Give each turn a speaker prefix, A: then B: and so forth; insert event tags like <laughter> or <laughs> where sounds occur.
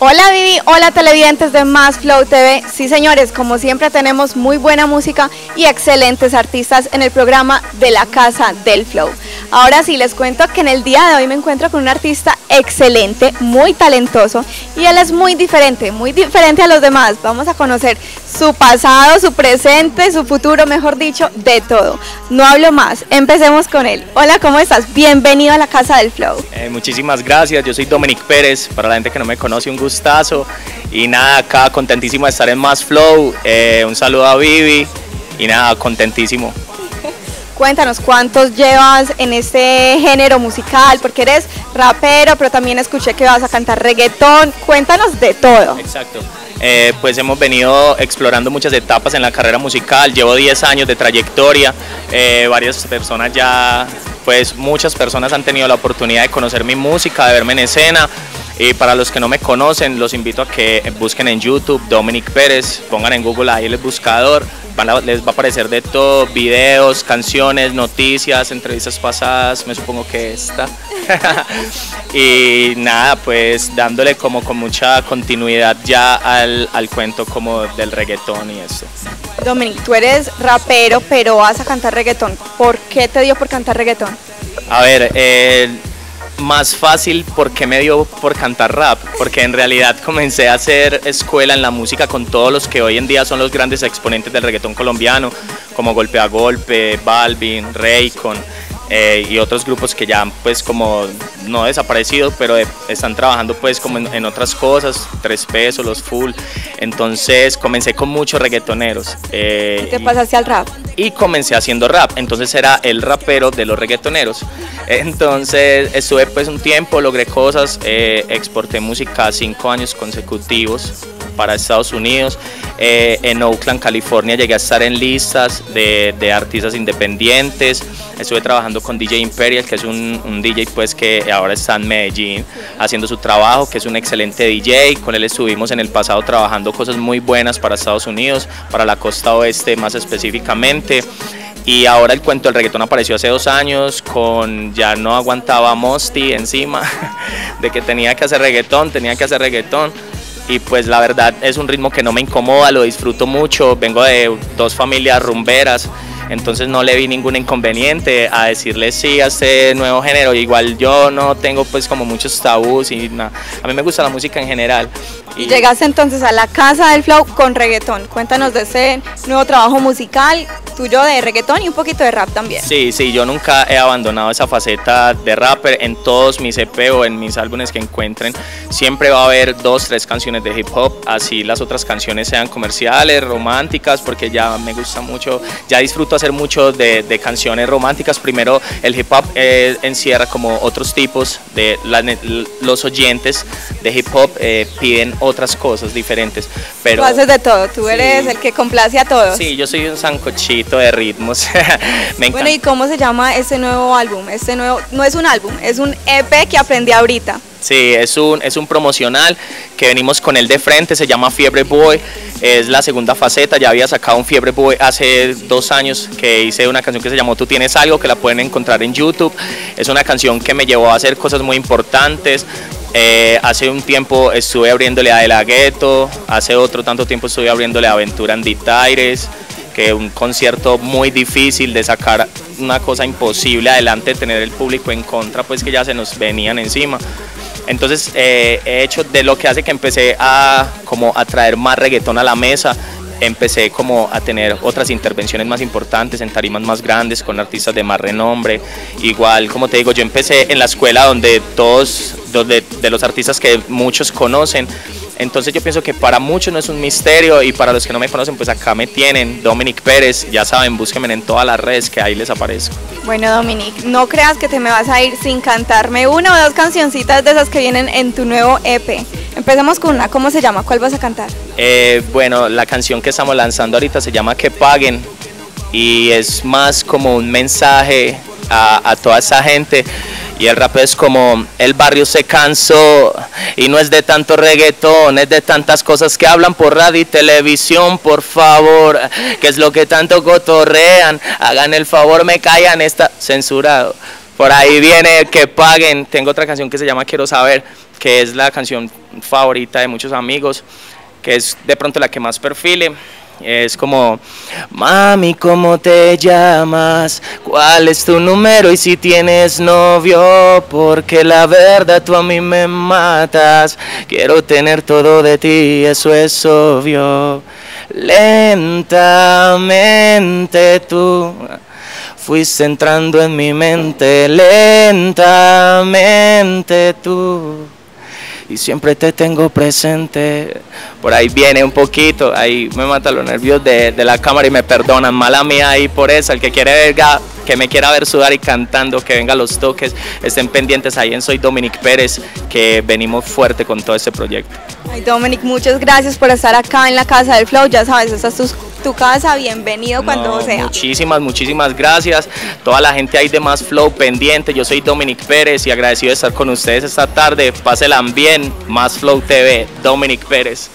A: Hola Vivi, hola televidentes de Más Flow TV. Sí señores, como siempre tenemos muy buena música y excelentes artistas en el programa de la Casa del Flow. Ahora sí, les cuento que en el día de hoy me encuentro con un artista excelente, muy talentoso y él es muy diferente, muy diferente a los demás. Vamos a conocer su pasado, su presente, su futuro, mejor dicho, de todo. No hablo más, empecemos con él. Hola, ¿cómo estás? Bienvenido a la Casa del Flow.
B: Eh, muchísimas gracias, yo soy Dominic Pérez, para la gente que no me conoce, un gustazo. Y nada, acá contentísimo de estar en Más Flow. Eh, un saludo a Vivi y nada, contentísimo.
A: Cuéntanos cuántos llevas en este género musical, porque eres rapero, pero también escuché que vas a cantar reggaetón. Cuéntanos de todo.
B: Exacto. Eh, pues hemos venido explorando muchas etapas en la carrera musical. Llevo 10 años de trayectoria. Eh, varias personas ya, pues muchas personas han tenido la oportunidad de conocer mi música, de verme en escena. Y para los que no me conocen, los invito a que busquen en YouTube Dominic Pérez, pongan en Google ahí el buscador, les va a aparecer de todo, videos, canciones, noticias, entrevistas pasadas, me supongo que esta. <laughs> y nada, pues dándole como con mucha continuidad ya al, al cuento como del reggaetón y eso.
A: Dominic, tú eres rapero, pero vas a cantar reggaetón. ¿Por qué te dio por cantar reggaetón?
B: A ver, eh, más fácil porque me dio por cantar rap, porque en realidad comencé a hacer escuela en la música con todos los que hoy en día son los grandes exponentes del reggaetón colombiano, como Golpe a Golpe, Balvin, Raycon. Eh, y otros grupos que ya pues como no desaparecido pero están trabajando pues como en, otras cosas, tres pesos, los full. Entonces comencé con muchos reggaetoneros.
A: Eh, ¿Y te pasaste al rap?
B: Y comencé haciendo rap, entonces era el rapero de los reggaetoneros. <laughs> Entonces estuve pues un tiempo, logré cosas, eh, exporté música cinco años consecutivos para Estados Unidos. Eh, en Oakland, California, llegué a estar en listas de, de, artistas independientes. Estuve trabajando con DJ Imperial, que es un, un, DJ pues que ahora está en Medellín haciendo su trabajo, que es un excelente DJ. Con él estuvimos en el pasado trabajando cosas muy buenas para Estados Unidos, para la costa oeste más específicamente. Y ahora el cuento del reggaetón apareció hace dos años con ya no aguantaba Mosty encima <laughs> de que tenía que hacer reggaetón, tenía que hacer reggaetón y pues la verdad es un ritmo que no me incomoda, lo disfruto mucho, vengo de dos familias rumberas, entonces no le vi ningún inconveniente a decirle sí a este nuevo género, igual yo no tengo pues como muchos tabús y nada. a mí me gusta la música en general.
A: Y... Llegaste entonces a la casa del flow con reggaetón, cuéntanos de ese nuevo trabajo musical, tuyo de reggaetón y un poquito de rap también.
B: Sí, sí, yo nunca he abandonado esa faceta de rapper en todos mis EP o en mis álbumes que encuentren. Siempre va a haber dos, tres canciones de hip hop, así las otras canciones sean comerciales, románticas, porque ya me gusta mucho, ya disfruto hacer mucho de, canciones románticas. Primero, el hip hop eh, encierra como otros tipos de los oyentes de hip hop eh, piden otras cosas diferentes. Pero,
A: tú haces de todo, tú eres el que complace a todos.
B: Sí, yo soy un sancochito de ritmos. <laughs>
A: bueno, ¿y cómo se llama este nuevo álbum? Este nuevo, no es un álbum, es un EP que aprendí ahorita.
B: Sí, es un, es un promocional que venimos con él de frente, se llama Fiebre Boy, es la segunda faceta, ya había sacado un Fiebre Boy hace dos años que hice una canción que se llamó Tú tienes algo, que la pueden encontrar en YouTube, es una canción que me llevó a hacer cosas muy importantes, eh, hace un tiempo estuve abriéndole a De La Ghetto, hace otro tanto tiempo estuve abriéndole a Aventura Anditaires, que un concierto muy difícil de sacar una cosa imposible adelante, tener el público en contra, pues que ya se nos venían encima. Entonces eh, he hecho de lo que hace que empecé a como a traer más reggaetón a la mesa, empecé como a tener otras intervenciones más importantes en tarimas más grandes con artistas de más renombre. Igual, como te digo, yo empecé en la escuela donde todos, donde, de los artistas que muchos conocen, entonces yo pienso que para muchos no es un misterio y para los que no me conocen, pues acá me tienen, Dominic Pérez, ya saben, búsquenme en todas las redes que ahí les aparezco.
A: Bueno Dominic, no creas que te me vas a ir sin cantarme una o dos cancioncitas de esas que vienen en tu nuevo EP. Empecemos con una, ¿cómo se llama? ¿Cuál vas a cantar?
B: Eh, bueno, la canción que estamos lanzando ahorita se llama Que Paguen y es más como un mensaje a, a toda esa gente y el rap es como el barrio se cansó y no es de tanto reggaetón, es de tantas cosas que hablan por radio y televisión, por favor, que es lo que tanto cotorrean, hagan el favor, me callan, está censurado. Por ahí viene que paguen. Tengo otra canción que se llama Quiero saber, que es la canción favorita de muchos amigos, que es de pronto la que más perfile. Es como, mami, ¿cómo te llamas? ¿Cuál es tu número? Y si tienes novio, porque la verdad tú a mí me matas. Quiero tener todo de ti, eso es obvio. Lentamente tú fuiste entrando en mi mente, lentamente tú y siempre te tengo presente. Por ahí viene un poquito, ahí me mata los nervios de, la cámara y me perdonan. Mala mía ahí por eso, el que quiere ver, que me quiera ver sudar y cantando, que venga los toques, estén pendientes ahí en Soy Dominic Pérez, que venimos fuerte con todo este proyecto.
A: Ay, Dominic, muchas gracias por estar acá en la Casa del Flow, ya sabes, esta es tu, casa, bienvenido cuando sea.
B: Muchísimas, muchísimas gracias. Toda la gente ahí de Más Flow pendiente, yo soy Dominic Pérez y agradecido de estar con ustedes esta tarde. Pásenla bien, Más Flow TV, Dominic Pérez.